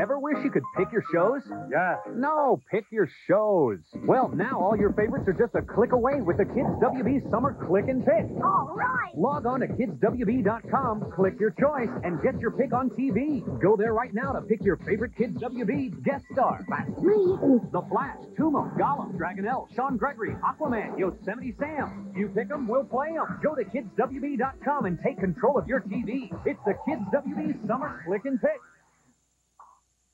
Ever wish you could pick your shows? Yeah. No, pick your shows. Well, now all your favorites are just a click away with the Kids WB Summer Click and Pick. All right. Log on to kidswb.com, click your choice, and get your pick on TV. Go there right now to pick your favorite Kids WB guest star. Flash Me. The Flash, Tuma, Gollum, Dragonelle, Sean Gregory, Aquaman, Yosemite Sam. You pick them, we'll play them. Go to kidswb.com and take control of your TV. It's the Kids WB Summer Click and Pick.